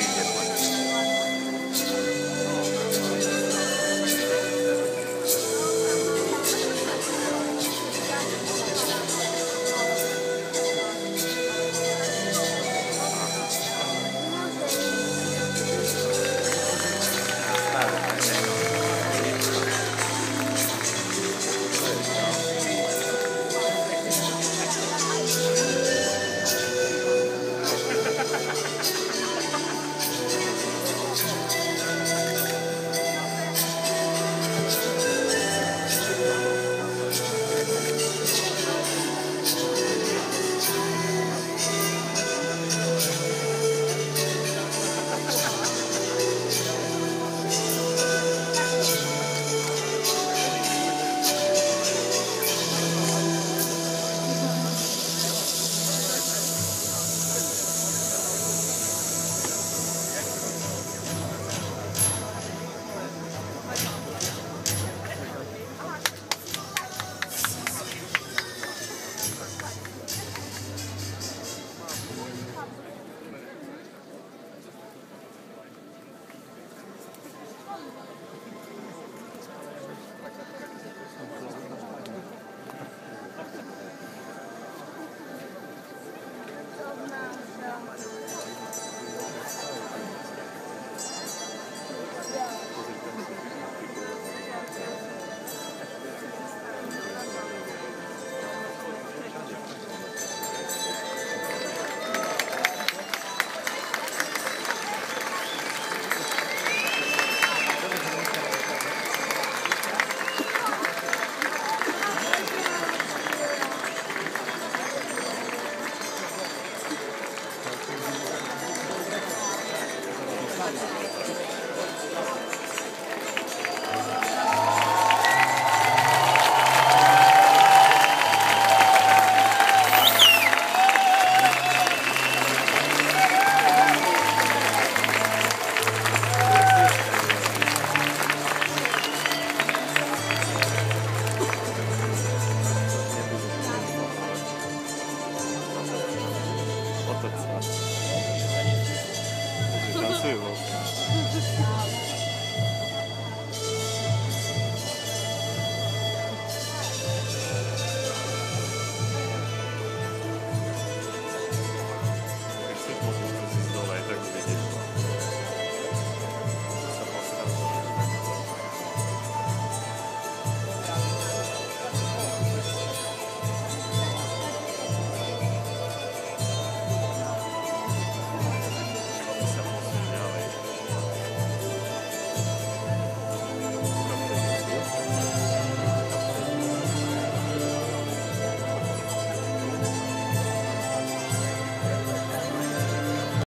欢迎 어떻